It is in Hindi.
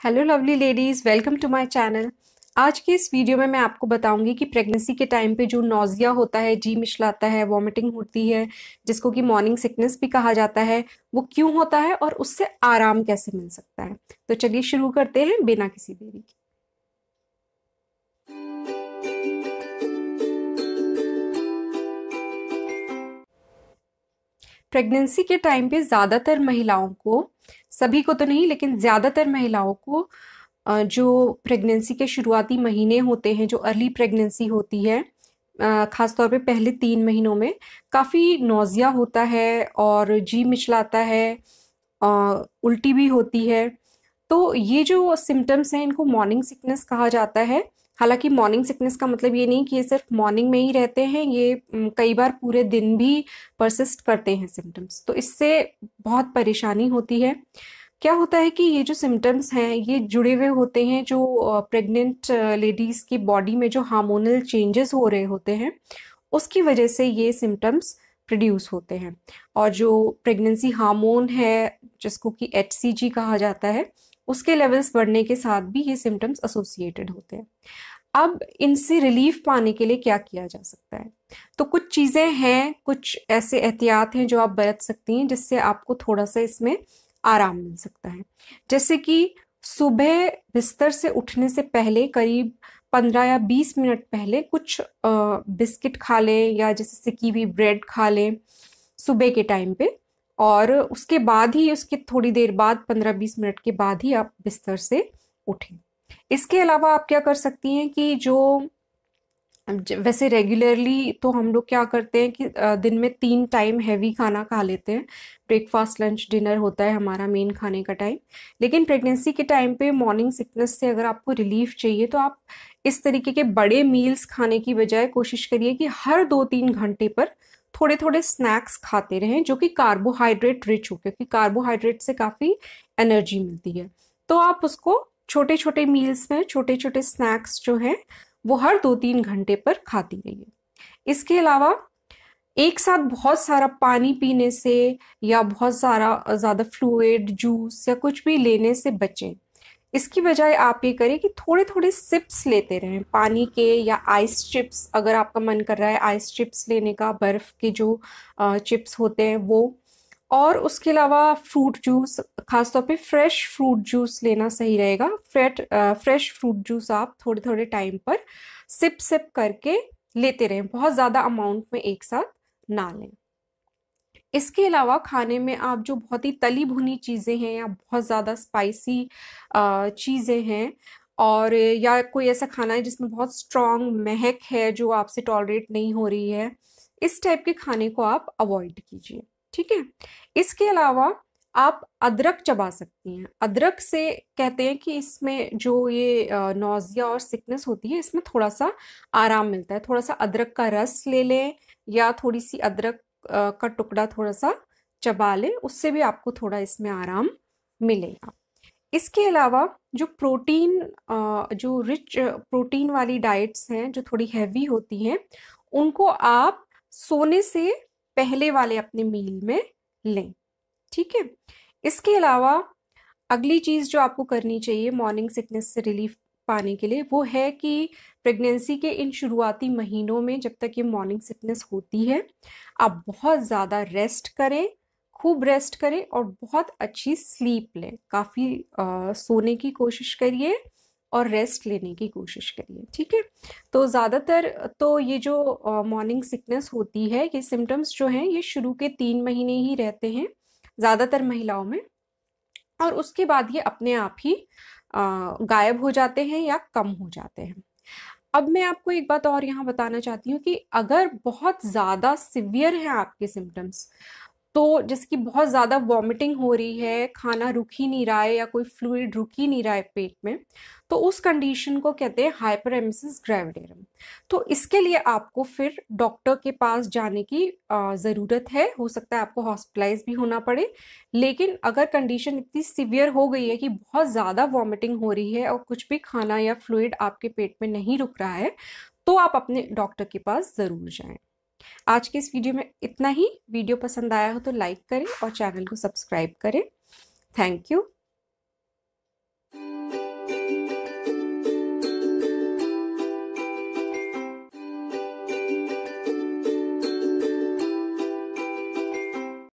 Hello lovely ladies welcome to my channel आज के इस वीडियो में मैं आपको बताऊँगी कि प्रेगनेंसी के टाइम पे जो नोजिया होता है, जी मिचलाता है वॉमिटिंग होती है, जिसको कि मॉर्निंग सिकनेस भी कहा जाता है, वो क्यों होता है और उससे आराम कैसे मिल सकता है? तो चलिए शुरू करते हैं बिना किसी देरी के। प्रेगनेंसी के टाइम पे ज़्यादातर महिलाओं को सभी को तो नहीं, लेकिन ज़्यादातर महिलाओं को जो प्रेगनेंसी के शुरुआती महीने होते हैं, जो अर्ली प्रेगनेंसी होती है ख़ासतौर पे पहले तीन महीनों में, काफ़ी नोज़िया होता है और जी मिचलाता है उल्टी भी होती है। तो ये जो सिम्टम्स हैं, इनको मॉर्निंग सिकनेस कहा जाता है। हालाँकि मॉर्निंग सिकनेस का मतलब ये नहीं कि ये सिर्फ़ मॉर्निंग में ही रहते हैं, ये कई बार पूरे दिन भी परसिस्ट करते हैं सिम्टम्स तो इससे बहुत परेशानी होती है। क्या होता है कि ये जो सिम्टम्स हैं, ये जुड़े हुए होते हैं जो प्रेग्नेंट लेडीज़ की बॉडी में जो हार्मोनल चेंजेस हो रहे होते हैं, उसकी वजह से ये सिम्टम्स प्रोड्यूस होते हैं। और जो प्रेगनेंसी हार्मोन है, जिसको कि एचसीजी कहा जाता है, उसके लेवल्स बढ़ने के साथ भी ये सिम्टम्स एसोसिएटेड होते हैं। अब इनसे रिलीफ पाने के लिए क्या किया जा सकता है? तो कुछ चीज़ें हैं, कुछ ऐसे एहतियात हैं जो आप बरत सकती हैं, जिससे आपको थोड़ा सा इसमें आराम मिल सकता है। जैसे कि सुबह बिस्तर से उठने से पहले, करीब पंद्रह या बीस मिनट पहले कुछ बिस्किट खा लें या जैसे सिकी हुई ब्रेड खा लें सुबह के टाइम पे और उसके बाद ही, उसके थोड़ी देर बाद, पंद्रह बीस मिनट के बाद ही आप बिस्तर से उठें। इसके अलावा आप क्या कर सकती हैं कि जो वैसे रेगुलरली तो हम लोग क्या करते हैं कि दिन में तीन टाइम हैवी खाना खा लेते हैं। ब्रेकफास्ट लंच डिनर होता है हमारा मेन खाने का टाइम लेकिन प्रेगनेंसी के टाइम पे मॉर्निंग सिकनेस से अगर आपको रिलीफ चाहिए तो आप इस तरीके के बड़े मील्स खाने की बजाय कोशिश करिए कि हर दो तीन घंटे पर थोड़े थोड़े स्नैक्स खाते रहें, जो कि कार्बोहाइड्रेट रिच हो, क्योंकि कार्बोहाइड्रेट से काफ़ी एनर्जी मिलती है। तो आप उसको छोटे छोटे मील्स में छोटे छोटे स्नैक्स जो हैं, वो हर दो तीन घंटे पर खाती रहिए। इसके अलावा एक साथ बहुत सारा पानी पीने से या बहुत सारा ज़्यादा फ्लूड जूस या कुछ भी लेने से बचें। इसकी बजाय आप ये करें कि थोड़े थोड़े सिप्स लेते रहें। पानी के या आइस चिप्स अगर आपका मन कर रहा है आइस चिप्स लेने का, बर्फ़ के जो चिप्स होते हैं, वो और उसके अलावा फ्रूट जूस खासतौर पे फ्रेश फ्रूट जूस लेना सही रहेगा। फ्रेट फ्रेश फ्रूट जूस आप थोड़े थोड़े टाइम पर सिप सिप करके लेते रहें। बहुत ज़्यादा अमाउंट में एक साथ ना लें। इसके अलावा खाने में आप जो बहुत ही तली भुनी चीज़ें हैं या बहुत ज़्यादा स्पाइसी चीज़ें हैं और या कोई ऐसा खाना है जिसमें बहुत स्ट्रॉन्ग महक है जो आपसे टॉलरेट नहीं हो रही है, इस टाइप के खाने को आप अवॉइड कीजिए। ठीक है? इसके अलावा आप अदरक चबा सकती हैं। अदरक से कहते हैं कि इसमें जो ये नोज़िया और सिकनेस होती है, इसमें थोड़ा सा आराम मिलता है। थोड़ा सा अदरक का रस ले लें या थोड़ी सी अदरक का टुकड़ा थोड़ा सा चबा लें, उससे भी आपको थोड़ा इसमें आराम मिलेगा। इसके अलावा जो प्रोटीन जो रिच प्रोटीन वाली डाइट्स हैं, जो थोड़ी हैवी होती हैं, उनको आप सोने से पहले वाले अपने मील में लें, ठीक है? इसके अलावा अगली चीज़ जो आपको करनी चाहिए मॉर्निंग सिकनेस से रिलीफ पाने के लिए, वो है कि प्रेगनेंसी के इन शुरुआती महीनों में जब तक ये मॉर्निंग सिकनेस होती है, आप बहुत ज़्यादा रेस्ट करें, खूब रेस्ट करें और बहुत अच्छी स्लीप लें। काफ़ी सोने की कोशिश करिए और रेस्ट लेने की कोशिश करिए, ठीक है? तो ज़्यादातर तो ये जो मॉर्निंग सिकनेस होती है, ये सिम्टम्स जो हैं, ये शुरू के तीन महीने ही रहते हैं, ज़्यादातर महिलाओं में। और उसके बाद ये अपने आप ही गायब हो जाते हैं या कम हो जाते हैं। अब मैं आपको एक बात और यहाँ बताना चाहती हूँ कि अगर बहुत ज़्यादा सिवियर हैं आपके सिम्टम्स तो जिसकी बहुत ज़्यादा वॉमिटिंग हो रही है, खाना रुक ही नहीं रहा है या कोई फ्लूड रुक ही नहीं रहा है पेट में तो उस कंडीशन को कहते हैं हाइपर एमिसिस ग्रेविडेरम तो इसके लिए आपको फिर डॉक्टर के पास जाने की ज़रूरत है। हो सकता है आपको हॉस्पिटलाइज भी होना पड़े, लेकिन अगर कंडीशन इतनी सिवियर हो गई है कि बहुत ज़्यादा वॉमिटिंग हो रही है और कुछ भी खाना या फ्लूड आपके पेट में नहीं रुक रहा है तो आप अपने डॉक्टर के पास ज़रूर जाएँ। आज के इस वीडियो में इतना ही। वीडियो पसंद आया हो तो लाइक करें और चैनल को सब्सक्राइब करें। Thank you.